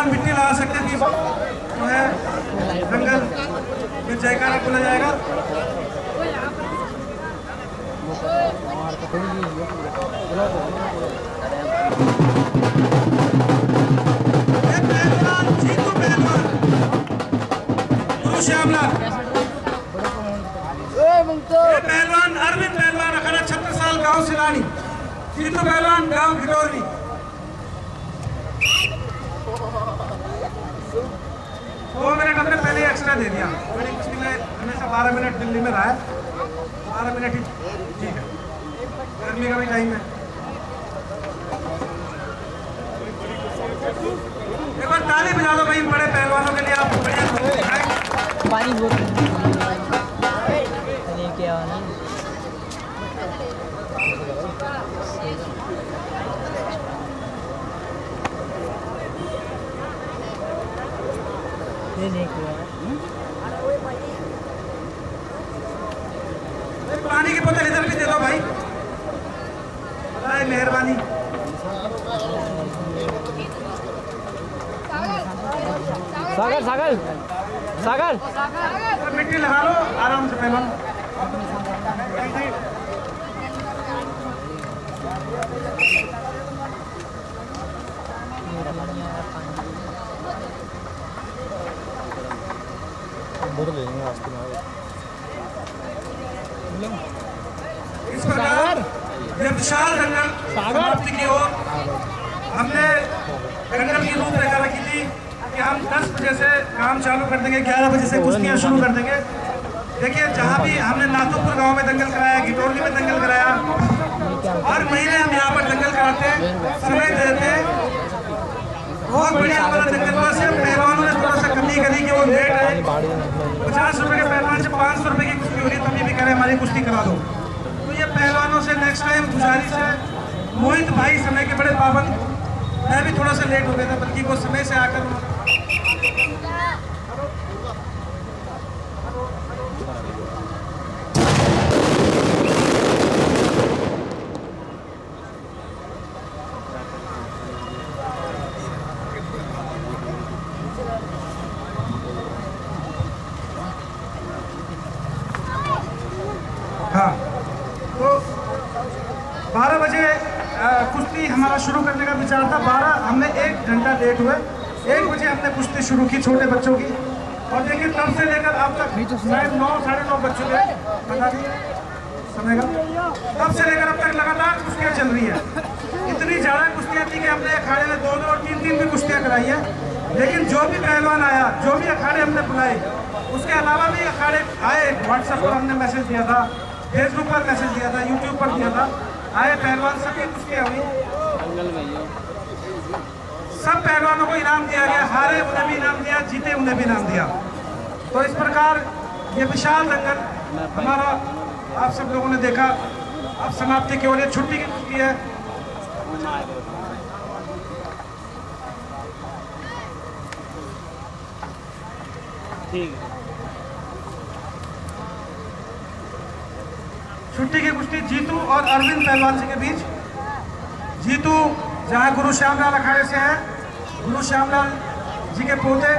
पहलवान मिट्टी लगा सकते हैं कि जो है दंगल में जयकारा बोला जाएगा। पहलवान अरविंद पहलवान, अखाड़ा छत्तीस साल गाँव सिलानी। जीतू पहलवान, गाँव भिटोरनी दो मिनट हमने पहले एक्स्ट्रा दे दिया बड़ी कुश्ती में हमेशा बारह मिनट दिल्ली में रहा है। बारह मिनट ही ठीक है। गर्मी का भी टाइम है। एक बार ताली बजा दो भाई, बड़े पहलवानों के लिए आप पानी लेके आओ ना ये लेके आओ पानी की बोतल इधर भी दे दो भाई। भाई मेहरबानी। सागर सागर। सागर। मिट्टी लगा लो आराम से पहलवान इस प्रकार विशाल दंगल समाप्ति की ओर। हमने दंगल की रूपरेखा रखी थी कि हम 10 बजे से काम चालू कर देंगे 11 बजे से कुश्तियाँ शुरू कर देंगे। देखिए जहाँ भी हमने नाथुपुर गाँव में दंगल कराया घिटोरली में दंगल कराया हर महीने हम यहाँ पर दंगल कराते हैं समय देते हैं। बहुत बढ़िया हमारा दंगल से पहलवानों ने थोड़ा सा कमी करी कि वो लेट है। पचास रुपये के पहलवान से पाँच सौ रुपये की कुश्ती हो रही तभी भी करें हमारी कुश्ती करा दो। तो ये पहलवानों से नेक्स्ट टाइम गुजारिश है। मोहित भाई समय के बड़े पाबंद मैं भी थोड़ा सा लेट हो गया था, बल्कि वो समय से आकर हाँ तो बारह बजे अ, कुश्ती हमारा शुरू करने का विचार था बारह हमने एक घंटा लेट हुए। एक बजे हमने कुश्ती शुरू की छोटे बच्चों की। और देखिए तब से लेकर अब तक शायद नौ साढ़े नौ बज चुके हैं बता समय तब से लेकर अब तक लगातार कुश्तियाँ चल रही है। इतनी ज़्यादा कुश्तियाँ थी कि हमने अखाड़े में दो दो और तीन तीन भी कुश्तियाँ कराई है। लेकिन जो भी पहलवान आया जो भी अखाड़े हमने बुलाए उसके अलावा भी अखाड़े आए। व्हाट्सएप पर हमने मैसेज दिया था फेसबुक पर मैसेज दिया था यूट्यूब पर दिया था। आए पहलवान सबकी कुश्तियाँ हुई सब पहलवानों को इनाम दिया गया, हारे उन्हें भी इनाम दिया, जीते उन्हें भी इनाम दिया। तो इस प्रकार ये विशाल दंगल हमारा आप सब लोगों ने देखा। अब समाप्ति की ओर छुट्टी की कुश्ती है। छुट्टी की कुश्ती जीतू और अरविंद पहलवान जी के बीच। जीतू, जहाँ गुरु श्यामलाल अखाड़े से है, गुरु श्यामलाल जी के पोते,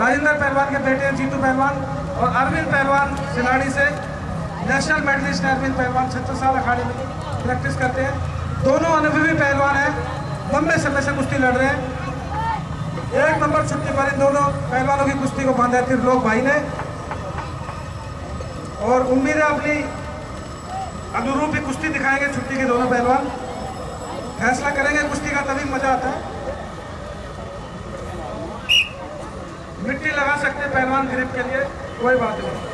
राजेंद्र पहलवान के बेटे हैं जीतू पहलवान और अरविंद पहलवान सिलाड़ी से नेशनल मेडलिस्ट अरविंद पहलवान छत्तीस साल अखाड़े में प्रैक्टिस करते हैं। दोनों अनुभवी पहलवान हैं, लंबे समय से कुश्ती लड़ रहे हैं। एक नंबर छुट्टी पर इन दोनों पहलवानों की कुश्ती को बांधा है त्रिलोक भाई ने। और उम्मीद है अपनी अनुरूप ही कुश्ती दिखाएँगे छुट्टी के दोनों पहलवान। फैसला करेंगे, कुश्ती का तभी मज़ा आता है। मिट्टी लगा सकते पहलवान ग्रिप के लिए, कोई बात नहीं।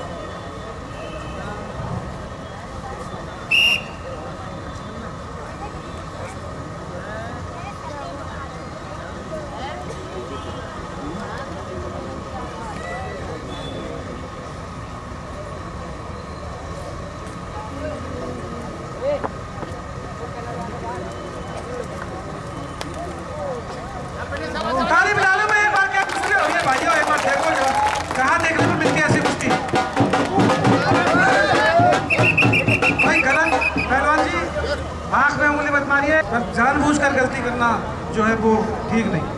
पर जानबूझकर गलती करना जो है वो ठीक नहीं।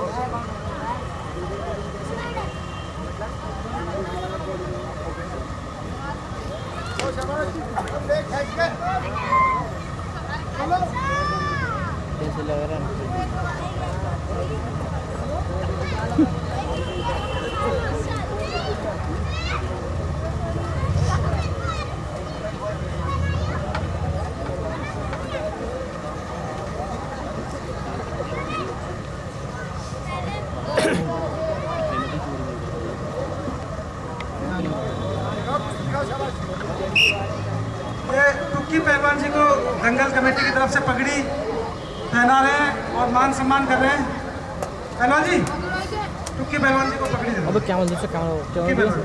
ये पहलवान जी को दंगल कमेटी की तरफ़ से पगड़ी पहना रहे हैं और मान सम्मान कर रहे हैं। पहलवान जी टुक्की पहलवान जी को पगड़ी दे। अब टुक्की पहलवान।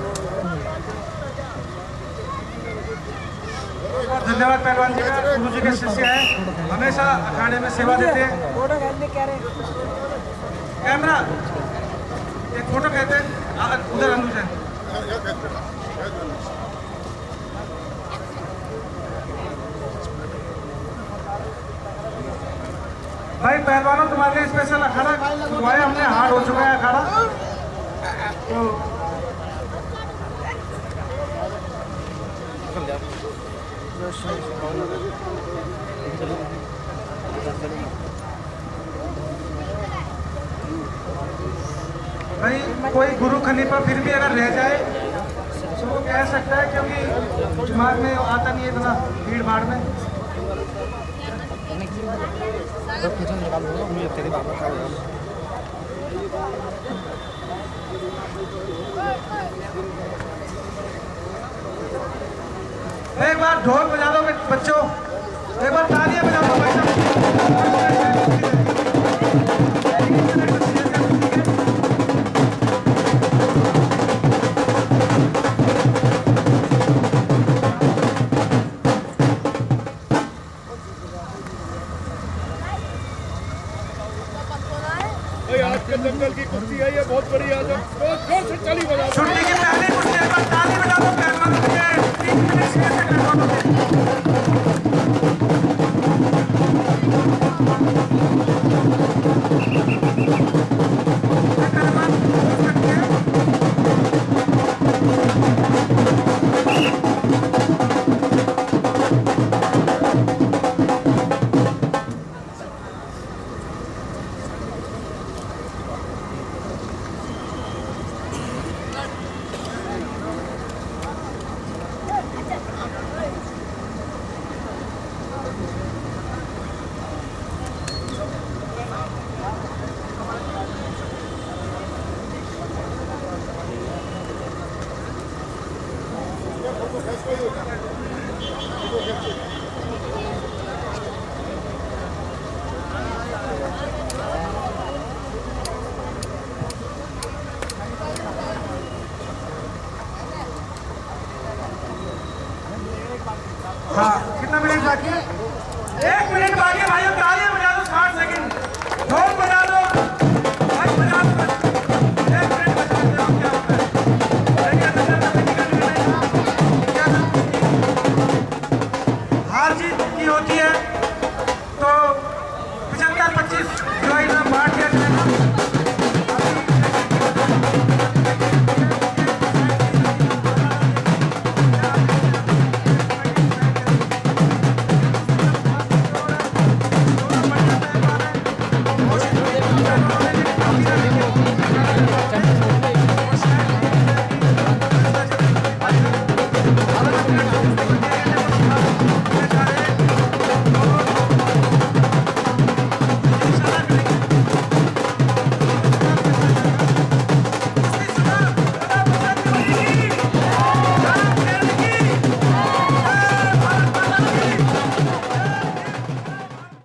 और धन्यवाद पहलवान जी का। गुरु जी के शिष्य है। हमेशा अखाड़े में सेवा देते हैं। कैमरा एक फ़ोटो कहते हैं। उधर अनुज है भाई, पहलवानों, तुम्हारे लिए स्पेशल अखाड़ा खुलवाया हमने हार्ड हो चुका है अखाड़ा। तो भाई, कोई गुरु खलीफा फिर भी अगर रह जाए तो वो कह सकता है, क्योंकि दिमाग में आता नहीं है इतना भीड़ भाड़ में। एक बार ढोल बजा दो बच्चों। एक बार भाई, आज के कुर्सी है, ये बहुत बड़ी आज ज़ोर से चली बजा छुट्टी की पहली एक बार ताली बजा दो।